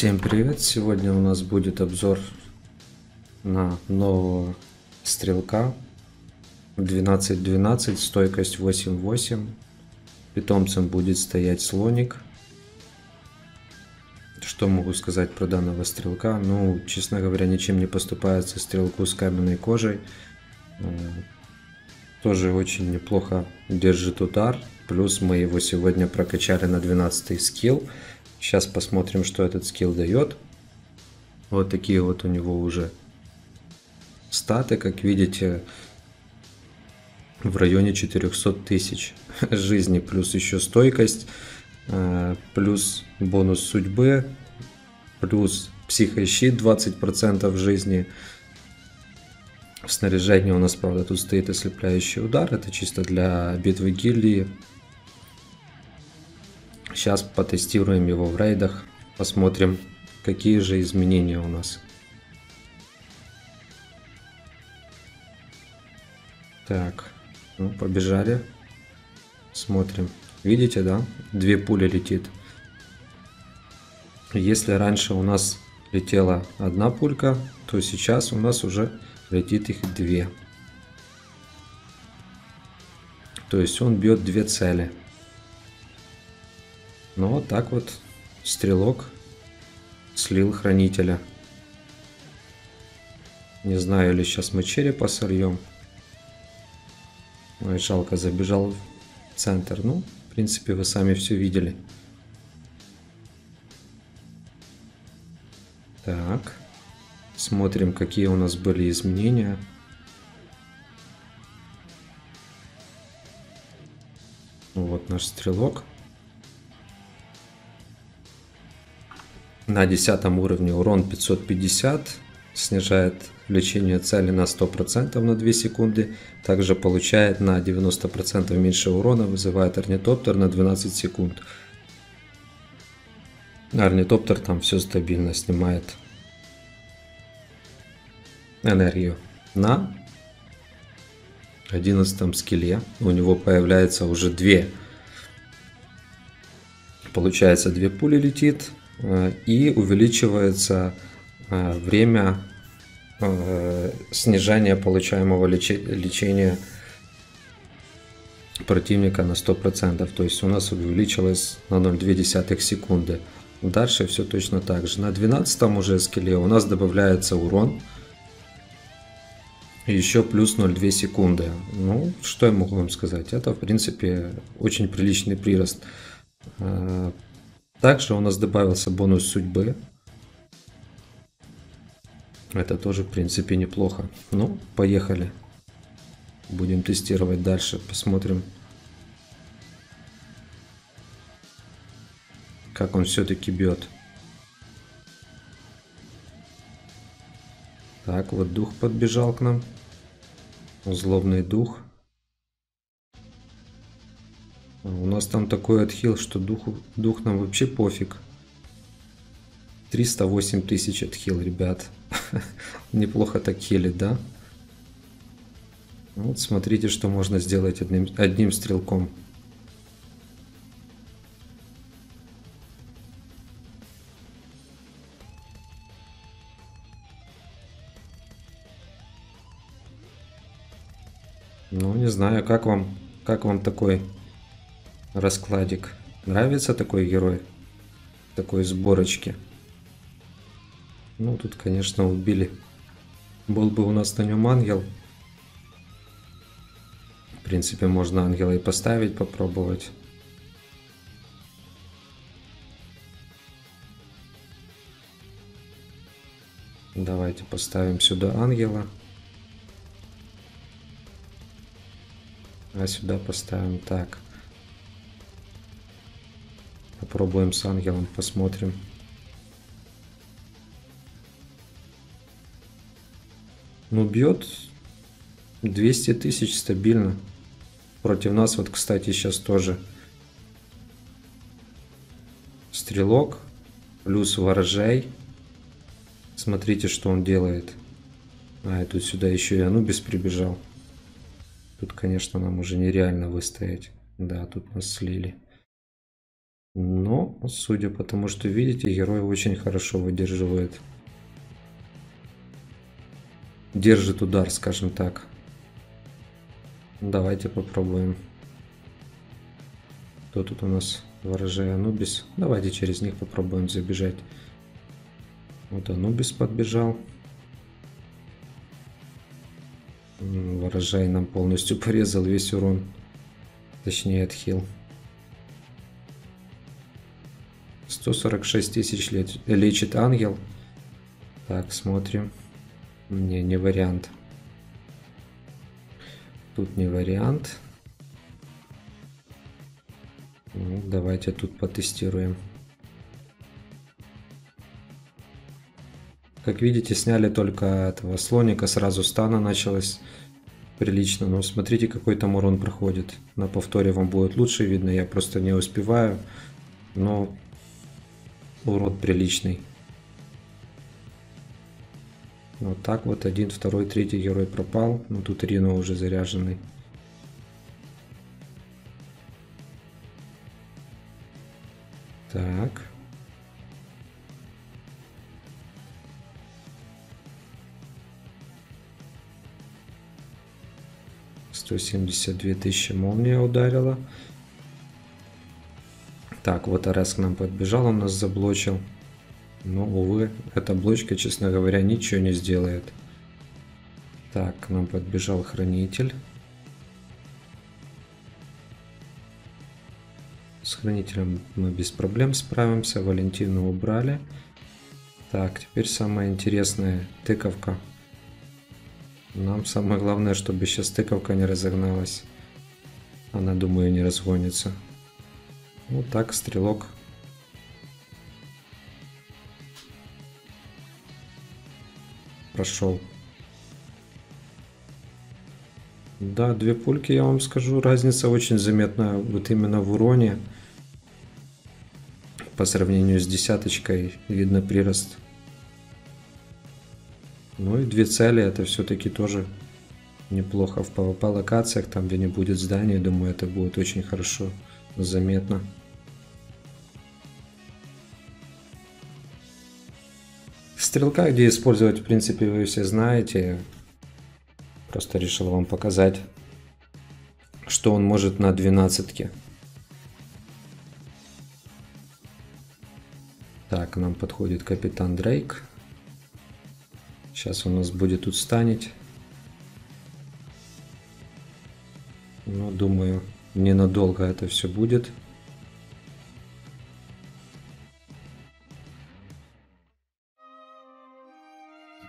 Всем привет! Сегодня у нас будет обзор на нового стрелка 12.12, стойкость 8.8. Питомцем будет стоять слоник. Что могу сказать про данного стрелка? Ну, честно говоря, ничем не поступается стрелку с каменной кожей. Э, тоже очень неплохо держит удар. Плюс мы его сегодня прокачали на 12 скилл. Сейчас посмотрим, что этот скилл дает. Вот такие вот у него уже статы, как видите, в районе 400 тысяч жизни, плюс еще стойкость, э, плюс бонус судьбы, плюс психощит 20% жизни. В снаряжении у нас, правда, тут стоит ослепляющий удар, это чисто для битвы гильдии. Сейчас потестируем его в рейдах, посмотрим, какие же изменения у нас. Так, ну, побежали. Смотрим. Видите, да? Две пули летит. Если раньше у нас летела одна пулька, то сейчас у нас уже летит их две. То есть он бьет две цели. Ну вот так вот стрелок слил хранителя. Не знаю, ли сейчас мы черепа сольем. Ой, жалко, забежал в центр. Ну, в принципе, вы сами все видели. Так. Смотрим, какие у нас были изменения. Вот наш стрелок. На 10 уровне урон 550, снижает лечение цели на 100% на 2 секунды, также получает на 90% меньше урона, вызывает орнитоптер на 12 секунд. Орнитоптер там все стабильно снимает энергию. На 11 скилле у него появляется уже две получается две пули летит и увеличивается э, время э, снижения получаемого лечения противника на 100%. То есть у нас увеличилось на 0,2 секунды. Дальше все точно так же. На 12 уже скилле у нас добавляется урон. Еще плюс 0,2 секунды. Ну, что я могу вам сказать? Это, в принципе, очень приличный прирост. Также у нас добавился бонус судьбы. Это тоже, в принципе, неплохо. Ну, поехали. Будем тестировать дальше. Посмотрим, как он все-таки бьет. Так, вот дух подбежал к нам. Злобный дух. У нас там такой отхил, что духу, дух нам вообще пофиг. 308 тысяч отхил, ребят. Неплохо так хилит, да? Вот смотрите, что можно сделать одним, одним стрелком. Ну, не знаю, как вам, как вам такой раскладик. Нравится такой герой? Такой сборочки. Ну, тут, конечно, убили. Был бы у нас на нем ангел. В принципе, можно ангела и поставить, попробовать. Давайте поставим сюда ангела. А сюда поставим так. Попробуем с ангелом, посмотрим. Ну, бьет 200 тысяч стабильно. Против нас вот, кстати, сейчас тоже стрелок плюс ворожай. Смотрите, что он делает. А, и тут сюда еще и Анубис прибежал. Тут, конечно, нам уже нереально выстоять. Да, тут нас слили. Но, судя по тому, что видите, герой очень хорошо выдерживает. Держит удар, скажем так. Давайте попробуем. Кто тут у нас? Ворожей Анубис. Давайте через них попробуем забежать. Вот Анубис подбежал. Ворожай нам полностью порезал весь урон. Точнее, отхил. 146 тысяч лечит ангел. Так, смотрим. Не, не вариант. Тут не вариант. Ну, давайте тут потестируем. Как видите, сняли только этого слоника, сразу стана началась прилично. Но смотрите, какой там урон проходит. На повторе вам будет лучше видно, я просто не успеваю. Но урон приличный. Вот так вот один, второй, третий герой пропал. Ну тут Рино уже заряженный. Так. Сто семьдесят две тысячи молния ударила. Так, вот Арес к нам подбежал, он нас заблочил. Но, увы, эта блочка, честно говоря, ничего не сделает. Так, к нам подбежал хранитель. С хранителем мы без проблем справимся. Валентину убрали. Так, теперь самое интересное. Тыковка. Нам самое главное, чтобы сейчас тыковка не разогналась. Она, думаю, не разгонится. Вот так стрелок прошел. Да, две пульки, я вам скажу, разница очень заметная вот именно в уроне. По сравнению с десяточкой видно прирост. Ну и две цели, это все-таки тоже неплохо. В PvP локациях, там где не будет зданий, думаю, это будет очень хорошо заметно. Стрелка, где использовать, в принципе, вы все знаете. Просто решил вам показать, что он может на двенадцатке. Так, нам подходит капитан Дрейк. Сейчас у нас будет тут. Но думаю, ненадолго это все будет.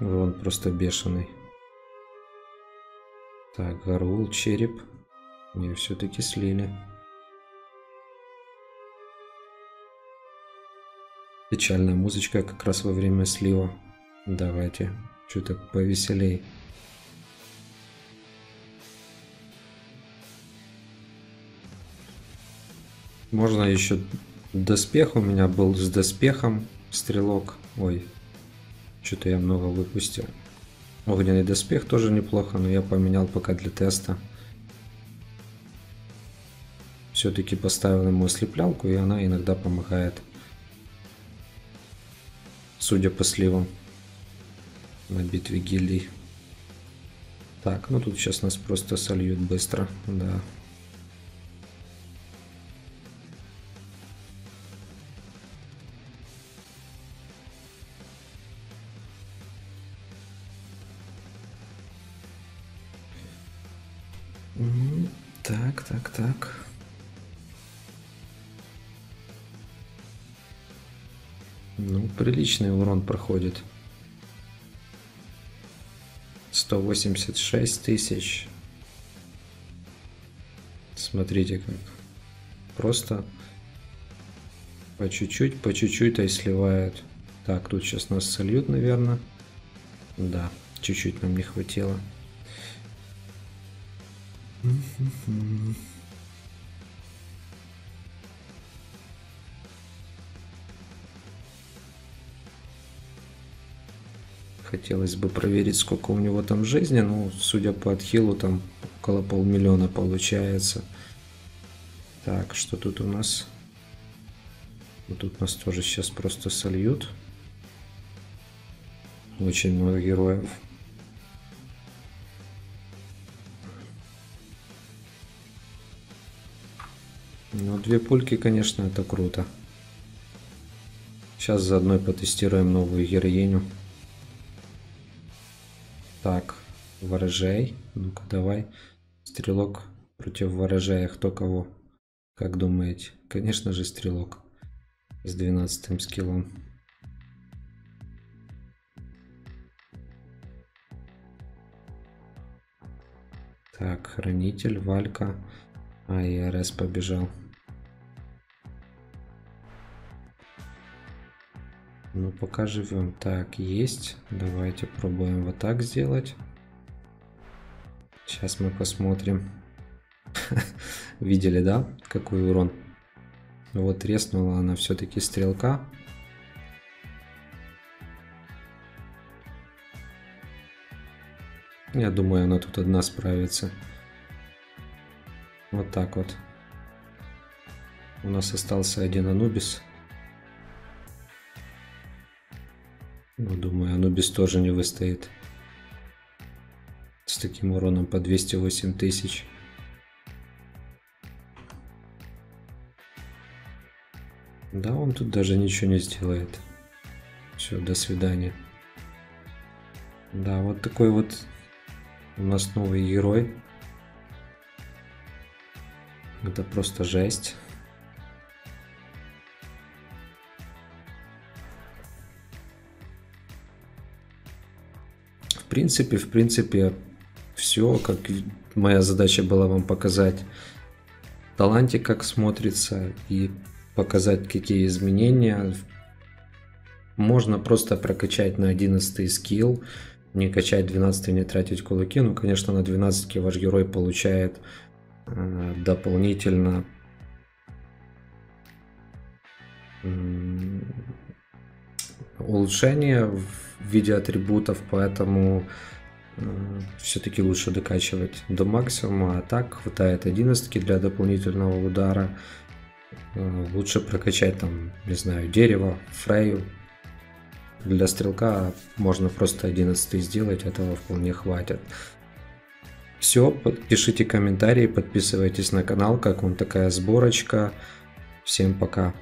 Он просто бешеный. Так, горул, череп. Мне все-таки слили. Печальная музычка как раз во время слива. Давайте, что-то повеселей. Можно еще доспех у меня был с доспехом стрелок. Ой, что-то я много выпустил. Огненный доспех тоже неплохо, но я поменял пока для теста. Все-таки поставил ему ослеплялку, и она иногда помогает. Судя по сливам на битве гильдий. Так, ну тут сейчас нас просто сольют быстро, да. Ну, приличный урон проходит. 186 тысяч. Смотрите как. Просто по чуть-чуть, по чуть-чуть, а и сливают. Так, тут сейчас нас сольют, наверное. Да, чуть-чуть нам не хватило. Хотелось бы проверить, сколько у него там жизни. Ну, судя по отхилу, там около полмиллиона получается. Так, что тут у нас? Вот тут нас тоже сейчас просто сольют. Очень много героев. Ну, две пульки, конечно, это круто. Сейчас заодно потестируем новую героиню. Так, ворожей. Ну-ка, давай. Стрелок против ворожея. Кто кого? Как думаете? Конечно же, стрелок. С 12 скиллом. Так, хранитель, Валька. А, и РС побежал. Ну, пока живем. Так, есть. Давайте пробуем вот так сделать. Сейчас мы посмотрим. Видели, да, какой урон? Вот треснула она все-таки стрелка. Я думаю, она тут одна справится. Вот так вот. У нас остался один Анубис. Ну, думаю, Анубис тоже не выстоит. С таким уроном по 208 тысяч. Да, он тут даже ничего не сделает. Все, до свидания. Да, вот такой вот у нас новый герой. Это просто жесть. Принципе, в принципе, все, как моя задача была вам показать таланте, как смотрится, и показать, какие изменения. Можно просто прокачать на 11 скилл, не качать 12 не тратить кулаки. Ну, конечно, на 12 ваш герой получает э, дополнительно улучшение в виде атрибутов, поэтому все-таки лучше докачивать до максимума, а так хватает 11 для дополнительного удара. Э, лучше прокачать там, не знаю, дерево, фрейю. Для стрелка можно просто 11 сделать, этого вполне хватит. Все, пишите комментарии, подписывайтесь на канал, как вам такая сборочка. Всем пока.